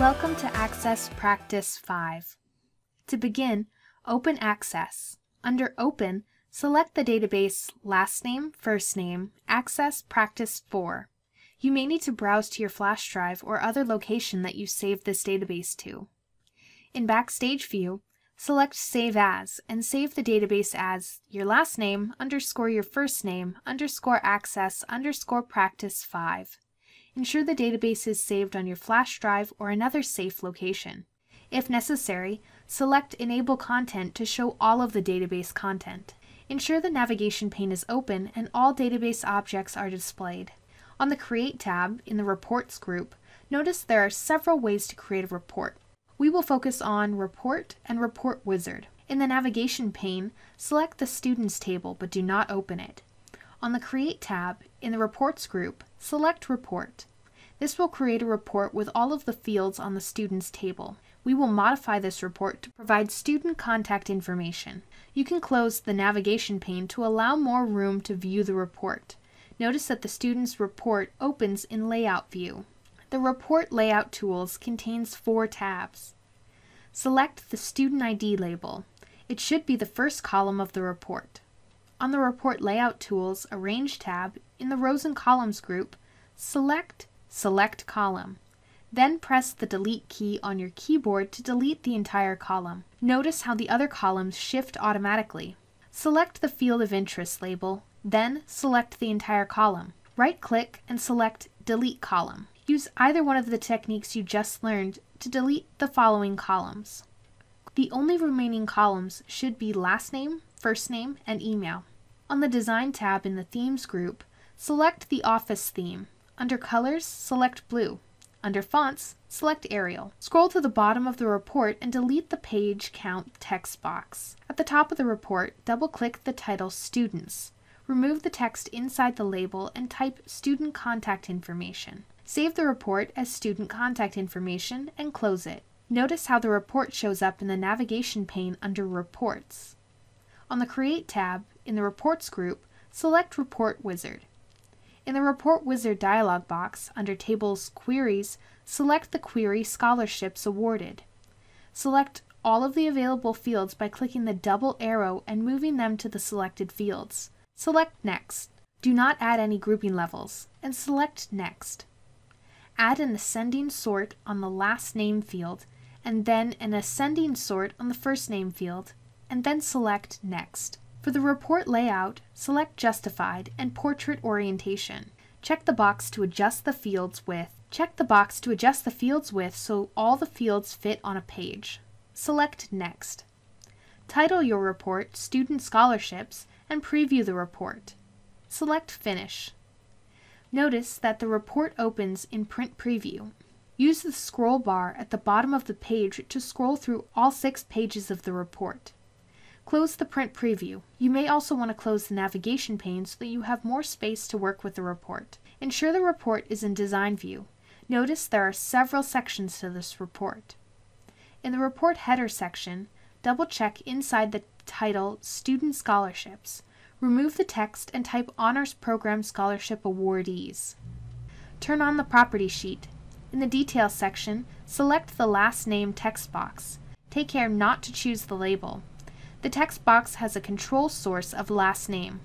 Welcome to Access Practice 5. To begin, open Access. Under Open, select the database last name, first name, Access Practice 4. You may need to browse to your flash drive or other location that you saved this database to. In Backstage View, select Save As and save the database as your last name underscore your first name underscore access underscore practice 5. Ensure the database is saved on your flash drive or another safe location. If necessary, select Enable Content to show all of the database content. Ensure the navigation pane is open and all database objects are displayed. On the Create tab in the Reports group, notice there are several ways to create a report. We will focus on Report and Report Wizard. In the navigation pane, select the Students table but do not open it. On the Create tab in the Reports group, select Report. This will create a report with all of the fields on the Students table. We will modify this report to provide student contact information. You can close the navigation pane to allow more room to view the report. Notice that the student's report opens in Layout View. The Report Layout Tools contains four tabs. Select the Student ID label. It should be the first column of the report. On the Report Layout Tools Arrange tab, in the Rows and Columns group, select Select Column. Then press the Delete key on your keyboard to delete the entire column. Notice how the other columns shift automatically. Select the Field of Interest label then select the entire column. Right-click and select Delete Column. Use either one of the techniques you just learned to delete the following columns. The only remaining columns should be last name, first name, and email. On the Design tab in the Themes group, select the Office theme. Under Colors, select Blue. Under Fonts, select Arial. Scroll to the bottom of the report and delete the page count text box. At the top of the report, double-click the title Students. Remove the text inside the label and type Student Contact Information. Save the report as Student Contact Information and close it. Notice how the report shows up in the navigation pane under Reports. On the Create tab, in the Reports group, select Report Wizard. In the Report Wizard dialog box, under Tables Queries, select the query Scholarships Awarded. Select all of the available fields by clicking the double arrow and moving them to the selected fields. Select Next. Do not add any grouping levels, and select Next. Add an ascending sort on the last name field, and then an ascending sort on the first name field, and then select Next. For the report layout, select Justified and Portrait Orientation. Check the box to adjust the fields width. Check the box to adjust the fields width so all the fields fit on a page. Select Next. Title your report Student Scholarships and preview the report. Select Finish. Notice that the report opens in Print Preview. Use the scroll bar at the bottom of the page to scroll through all six pages of the report. Close the print preview. You may also want to close the navigation pane so that you have more space to work with the report. Ensure the report is in Design View. Notice there are several sections to this report. In the Report Header section, double-check inside the title Student Scholarships. Remove the text and type Honors Program Scholarship Awardees. Turn on the property sheet. In the Details section, select the last name text box. Take care not to choose the label. The text box has a control source of last name.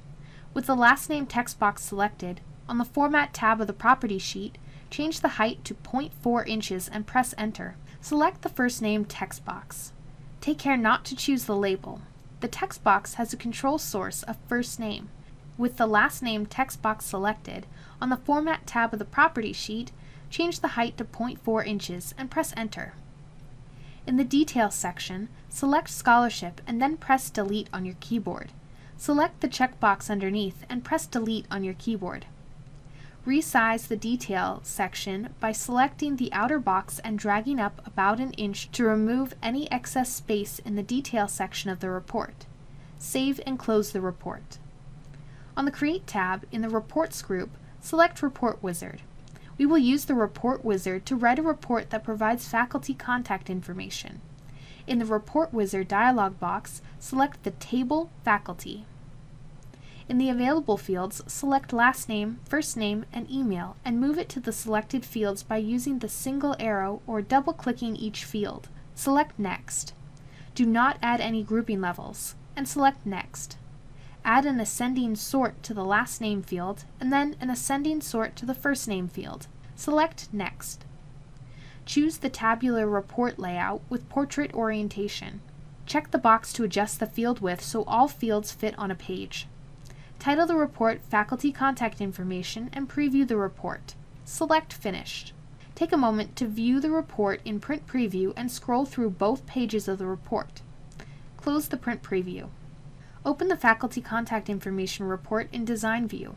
With the last name text box selected, on the Format tab of the property sheet, change the height to 0.4 inches and press Enter. Select the first name text box. Take care not to choose the label. The text box has a control source of first name. With the last name text box selected, on the Format tab of the property sheet, change the height to 0.4 inches and press Enter. In the Details section, select Scholarship and then press Delete on your keyboard. Select the checkbox underneath and press Delete on your keyboard. Resize the detail section by selecting the outer box and dragging up about an inch to remove any excess space in the detail section of the report. Save and close the report. On the Create tab in the Reports group, select Report Wizard. We will use the Report Wizard to write a report that provides faculty contact information. In the Report Wizard dialog box, select the Table Faculty. In the available fields, select last name, first name, and email, and move it to the selected fields by using the single arrow or double-clicking each field. Select Next. Do not add any grouping levels, and select Next. Add an ascending sort to the last name field, and then an ascending sort to the first name field. Select Next. Choose the tabular report layout with portrait orientation. Check the box to adjust the field width so all fields fit on a page. Title the report Faculty Contact Information and preview the report. Select Finished. Take a moment to view the report in Print Preview and scroll through both pages of the report. Close the Print Preview. Open the Faculty Contact Information report in Design View.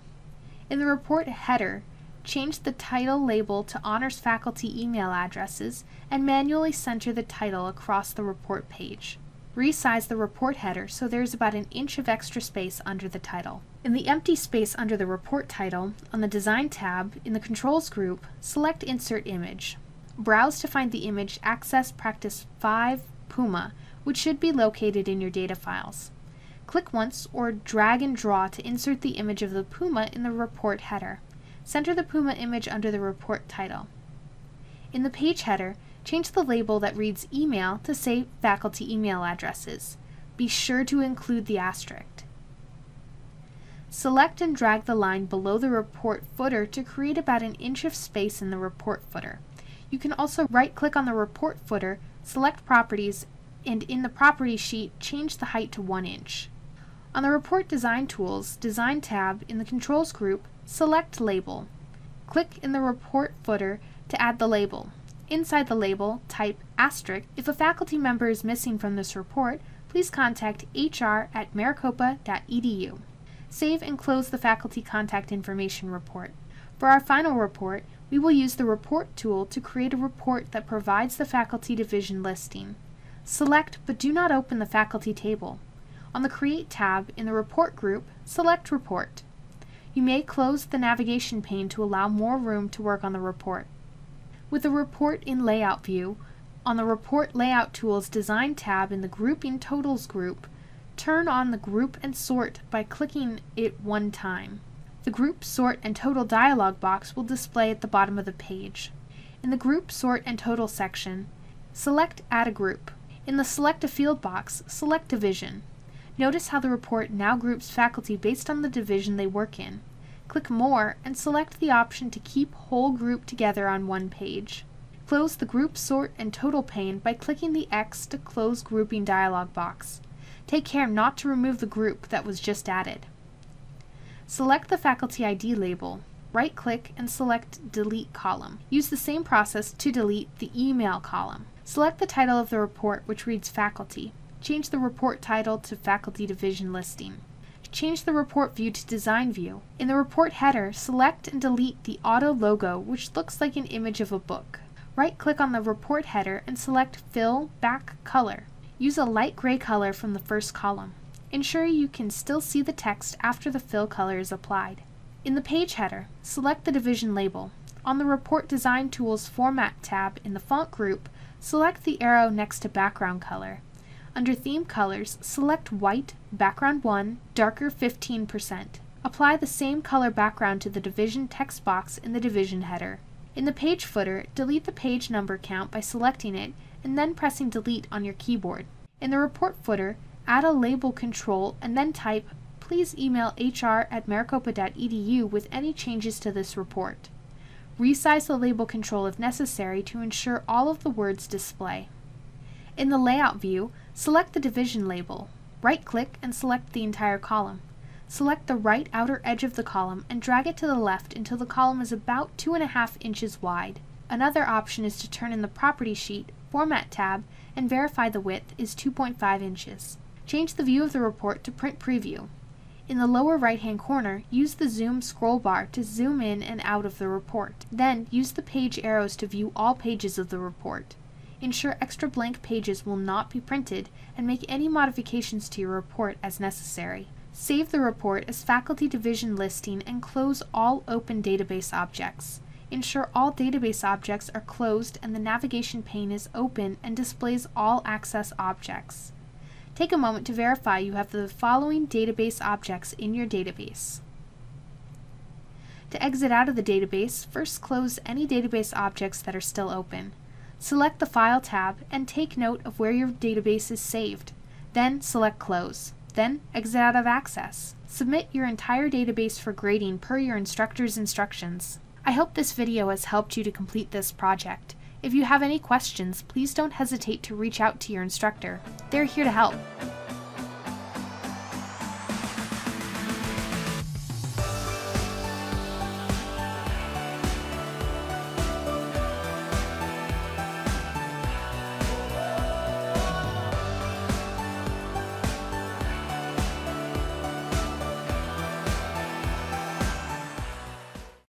In the report header, change the title label to Honors Faculty email addresses and manually center the title across the report page. Resize the report header so there's about an inch of extra space under the title. In the empty space under the report title, on the Design tab, in the Controls group, select Insert Image. Browse to find the image Access Practice 5 Puma, which should be located in your data files. Click once or drag and draw to insert the image of the Puma in the report header. Center the Puma image under the report title. In the page header, Change the label that reads email to say faculty email addresses. Be sure to include the asterisk. Select and drag the line below the report footer to create about an inch of space in the report footer. You can also right-click on the report footer, select Properties, and in the Properties sheet, change the height to 1 inch. On the Report Design Tools Design tab in the Controls group, select Label. Click in the report footer to add the label. Inside the label, type asterisk. If a faculty member is missing from this report, please contact hr at maricopa.edu. Save and close the faculty contact information report. For our final report, we will use the Report tool to create a report that provides the faculty division listing. Select but do not open the faculty table. On the Create tab in the Report group, select Report. You may close the navigation pane to allow more room to work on the report. With the Report in Layout view, on the Report Layout Tools Design tab in the Grouping Totals group, turn on the Group and Sort by clicking it one time. The Group, Sort, and Total dialog box will display at the bottom of the page. In the Group, Sort, and Total section, select Add a Group. In the Select a Field box, select Division. Notice how the report now groups faculty based on the division they work in. Click More and select the option to keep whole group together on one page. Close the Group Sort and Total pane by clicking the X to close Grouping dialog box. Take care not to remove the group that was just added. Select the Faculty ID label. Right-click and select Delete Column. Use the same process to delete the Email column. Select the title of the report which reads Faculty. Change the report title to Faculty Division Listing change the report view to design view. In the report header, select and delete the auto logo which looks like an image of a book. Right-click on the report header and select Fill Back Color. Use a light gray color from the first column. Ensure you can still see the text after the fill color is applied. In the page header, select the division label. On the Report Design Tools Format tab in the font group, select the arrow next to background color. Under Theme Colors, select White, Background 1, Darker 15%. Apply the same color background to the division text box in the division header. In the page footer, delete the page number count by selecting it and then pressing Delete on your keyboard. In the report footer, add a label control and then type please email hr at maricopa.edu with any changes to this report. Resize the label control if necessary to ensure all of the words display. In the Layout view, select the division label. Right-click and select the entire column. Select the right outer edge of the column and drag it to the left until the column is about 2.5 inches wide. Another option is to turn in the Property Sheet, Format tab, and verify the width is 2.5 inches. Change the view of the report to Print Preview. In the lower right-hand corner, use the Zoom scroll bar to zoom in and out of the report. Then, use the page arrows to view all pages of the report. Ensure extra blank pages will not be printed and make any modifications to your report as necessary. Save the report as Faculty Division Listing and close all open database objects. Ensure all database objects are closed and the navigation pane is open and displays all access objects. Take a moment to verify you have the following database objects in your database. To exit out of the database, first close any database objects that are still open. Select the File tab and take note of where your database is saved. Then select Close. Then exit out of Access. Submit your entire database for grading per your instructor's instructions. I hope this video has helped you to complete this project. If you have any questions, please don't hesitate to reach out to your instructor. They're here to help.